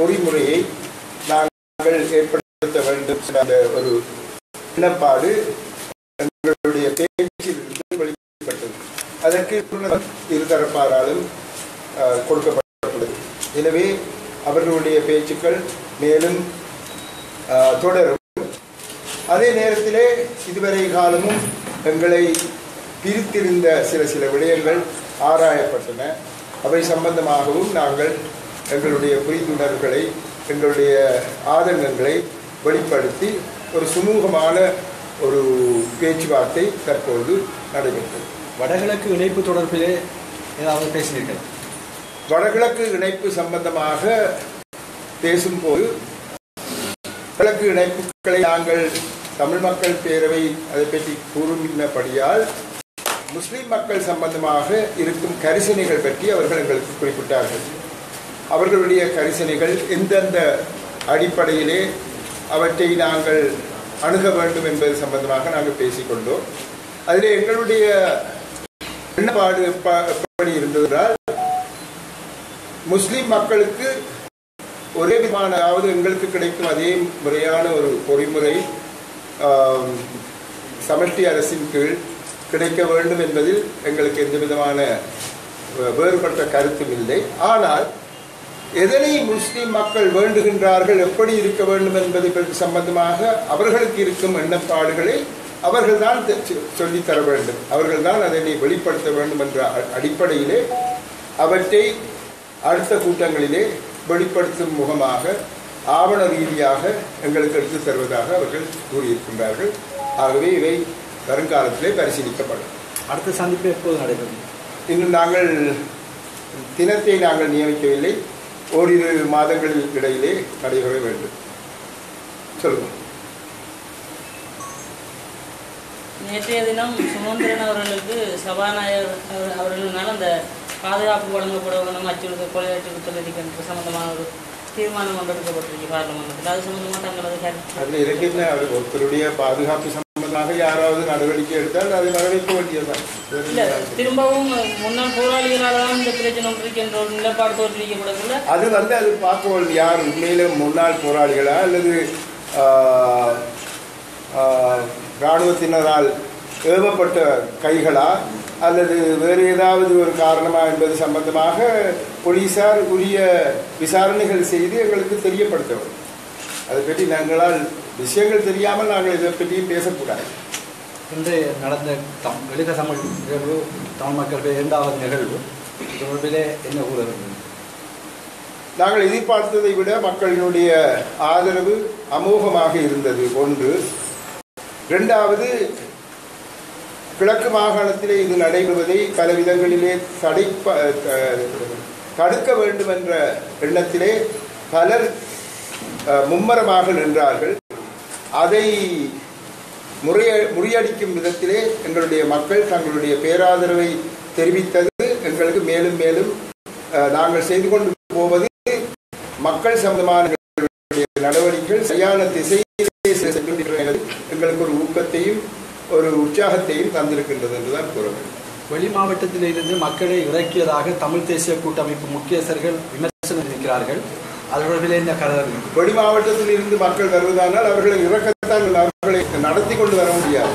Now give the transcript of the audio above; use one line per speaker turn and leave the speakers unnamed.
பொறிமுறையை நாங்கள் ஏற்படுத்த வேண்டும். என்ற அந்த ஒரு விண்ணப்பாடு எங்களுடைய பேச்சிலிருந்து வெளிப்பட்டது. அதற்கு இருதரப்பாராலும் அஹ், கொடுக்கப்பட்டுள்ளது எனவே அவர்களுடைய பேச்சுக்கள் மேலும் அஹ், தொடரும். அதே நேரத்திலே இதுவரை காலமும் எங்களை பிரித்திருந்த சில சில விடயங்கள் ஆராயப்பட்டன. அவை சம்பந்தமாகவும் நாங்கள் எங்களுடைய புரிந்துணர்வுகளை எங்களுடைய ஆதங்கங்களை வெளிப்படுத்தி ஒரு சுமூகமான ஒரு பேச்சுவார்த்தை தற்பொழுது நடைபெற்றது.
வடகிழக்கு இணைப்பு தொடர்பிலே ஏதாவது பேசினீர்கள்?
வடகிழக்கு இணைப்பு சம்பந்தமாக பேசும்போது வடகிழக்கு இணைப்புகளை நாங்கள் தமிழ் மக்கள் பேரவை அதை பற்றி கூறுமினபடியால் முஸ்லிம் மக்கள் சம்பந்தமாக இருக்கும் கரிசனைகள் பற்றி அவர்கள் எங்களுக்கு குறிப்பிட்டார்கள். அவர்களுடைய கரிசனைகள் எந்தெந்த அடிப்படையிலே அவற்றை நாங்கள் அணுக வேண்டும் என்பது சம்பந்தமாக நாங்கள் பேசிக்கொண்டோம். அதில் எங்களுடைய எண்ணப்பாடு எப்படி இருந்ததால் என்றால் முஸ்லிம் மக்களுக்கு ஒரே விதமான அதாவது எங்களுக்கு கிடைக்கும் அதே முறையான ஒரு பொறிமுறை சமஷ்டி அரசின் கீழ் கிடைக்க வேண்டும் என்பதில் எங்களுக்கு எந்த விதமான வேறுபட்ட கருத்தும் இல்லை. ஆனால் எதனை முஸ்லிம் மக்கள் வேண்டுகின்றார்கள் எப்படி இருக்க வேண்டும் என்பது சம்பந்தமாக அவர்களுக்கு இருக்கும் எண்ணப்பாடுகளை அவர்கள்தான் தெ- சொ- சொல்லித் தர வேண்டும். அவர்கள்தான் அதனை வெளிப்படுத்த வேண்டும் என்ற அடிப்படையிலே அவற்றை அடுத்த கூட்டங்களிலே வெளிப்படுத்தும் முகமாக ஆவண ரீதியாக எங்களுக்கு எடுத்துத் தருவதாக அவர்கள் கூறியிருக்கின்றார்கள். ஆகவே இவை வருங்காலத்திலே பரிசீலிக்கப்படும்.
அடுத்த சந்திப்பு எப்போது நடைபெறும்?
இன்னும் நாங்கள் தினத்தை நாங்கள் நியமிக்கவில்லை. ஓரிரு மாதங்களில் இடையிலே நடைபெற வேண்டும். சொல்லுங்கள்
நேற்றைய தினம் சுமந்திரன் அவர்களுக்கு சபாநாயகர் அவர்- அவர்களினால் அந்த பாதுகாப்பு வழங்கப்பட வேண்டும் அச்சுறுத்தல் கொலை அச்சுறுத்தல் இருக்கின்ற சம்பந்தமான ஒரு தீர்மானம் ஒன்று எடுக்கப்பட்டிருக்கு பார்லமெண்டத்தில் அது சம்பந்தமாக தங்களது கருத்து?
அதில் இருக்கின்ற ஒருத்தருடைய பாதுகாப்பு சம்பந்தமாக யாராவது நடவடிக்கை எடுத்தால் அதை வரவேற்க வேண்டியதுதான்.
திரும்பவும் முன்னாள் போராளிகளால் இந்த பிரச்சனை இருக்கின்ற ஒரு நிலைப்பாடு தோற்றுவிக்கப்படக்குள்ள
அது வந்து அது பார்க்க யார்? உண்மையில முன்னாள் போராளிகளா அல்லது இராணுவத்தினரால் ஏவப்பட்ட கைகளா? அல்லது வேறு ஏதாவது ஒரு காரணமா என்பது சம்பந்தமாக போலீசார் உரிய விசாரணைகள் செய்து எங்களுக்கு தெரியப்படுத்த வேண்டும் அதை பற்றி நாங்களால் விஷயங்கள் தெரியாமல் நாங்கள் இதை பற்றியும் பேசக்கூடாது.
இன்று நடந்த தம் வெளித தமிழ் நிகழ்வு தமிழ் மக்களுடைய இரண்டாவது நிகழ்வு தொடர்பிலே என்ன கூற வேண்டும்?
நாங்கள் எதிர்பார்த்ததை விட மக்களினுடைய ஆதரவு அமோகமாக இருந்தது. ஒன்று இரண்டாவது கிழக்கு மாகாணத்திலே இது நடைபெறுவதை பல விதங்களிலே தடைப்ப தடுக்க வேண்டும் என்ற எண்ணத்திலே பலர் மும்மரமாக நின்றார்கள். அதை முறைய முறியடிக்கும் விதத்திலே எங்களுடைய மக்கள் தங்களுடைய பேராதரவை தெரிவித்தது. எங்களுக்கு மேலும் மேலும் நாங்கள் செய்து கொண்டு போவது மக்கள் சம்பந்தமான எங்களுடைய நடவடிக்கைகள் சரியான திசையிலே செல்கின்றன எங்களுக்கு ஒரு ஊக்கத்தையும் ஒரு உற்சாகத்தையும் தந்திருக்கின்றது என்றுதான் கூற வேண்டும்
வெளி மாவட்டத்திலிருந்து மக்களை இறக்கியதாக தமிழ் தேசிய கூட்டமைப்பு முக்கியஸ்தர்கள் விமர்சனம் இருக்கிறார்கள். அது தொடர்பிலே என்ன கருத்து
வெளி மாவட்டத்தில் இருந்து மக்கள் வருவதானால் அவர்களை இறக்கத்தான் அவர்களை நடத்தி கொண்டு வர முடியாது.